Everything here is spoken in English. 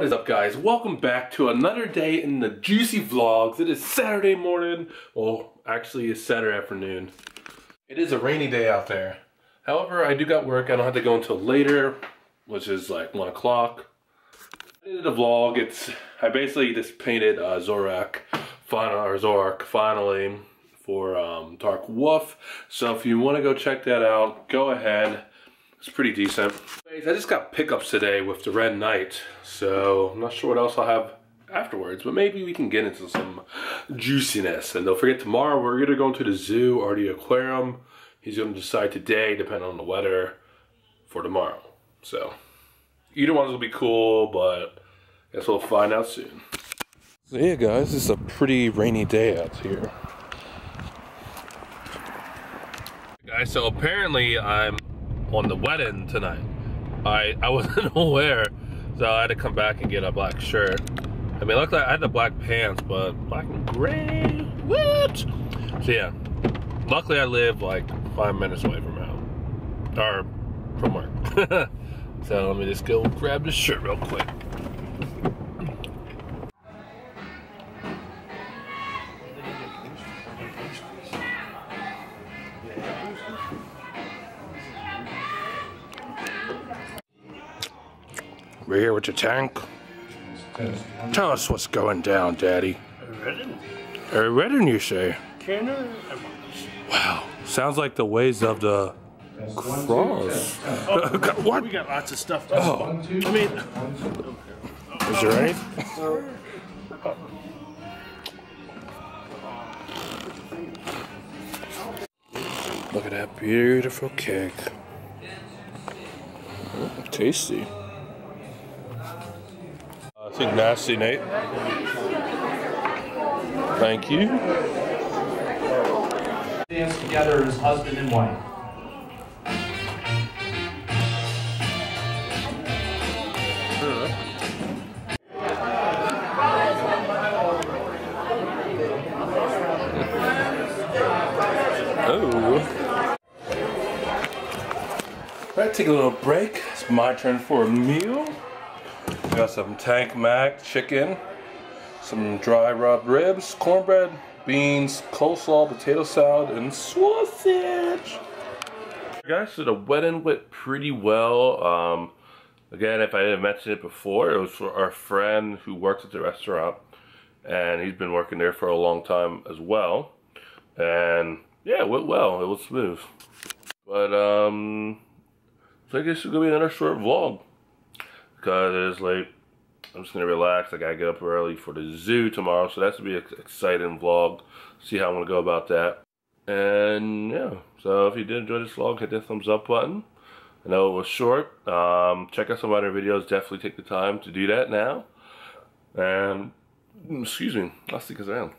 What is up guys? Welcome back to another day in the Juicy Vlogs. It is Saturday morning. Well, actually it's Saturday afternoon. It is a rainy day out there. However, I do got work. I don't have to go until later, which is like 1 o'clock. I did a vlog. It's I basically just painted uh, Zorak, final, or Zorak finally for um, Dark Wolf. So if you want to go check that out, go ahead. It's pretty decent. I just got pickups today with the Red Knight, so I'm not sure what else I'll have afterwards, but maybe we can get into some juiciness. And don't forget, tomorrow we're either going to the zoo or the aquarium. He's going to decide today, depending on the weather, for tomorrow. So, either one's to be cool, but I guess we'll find out soon. So yeah, guys, it's a pretty rainy day out here. Guys, so apparently I'm on the wedding tonight. I I wasn't aware, so I had to come back and get a black shirt. I mean, luckily I had the black pants, but black and gray, what? So yeah, luckily I live like five minutes away from home, or from work. so let me just go grab this shirt real quick. We're here with your tank. Tell us what's going down, Daddy. A redden, you say? Wow, sounds like the ways of the cross. Oh, what? We got lots of stuff. Oh. I mean, Is there anything? Look at that beautiful cake. Oh, tasty. Nasty, Nate. Thank you. dance together as husband and wife. Oh. Take a little break. It's my turn for a meal. Got some tank mac chicken, some dry rub ribs, cornbread, beans, coleslaw, potato salad, and sausage. Guys, so the wedding went pretty well. Um, again, if I didn't mention it before, it was for our friend who works at the restaurant, and he's been working there for a long time as well. And yeah, it went well. It was smooth. But um, so I guess it's gonna be another short vlog because it is late. I'm just gonna relax. I gotta get up early for the zoo tomorrow, so that's gonna be an exciting vlog. See how I'm gonna go about that. And yeah, so if you did enjoy this vlog, hit that thumbs up button. I know it was short. Um, check out some other videos. Definitely take the time to do that now. And excuse me, I'll stick around.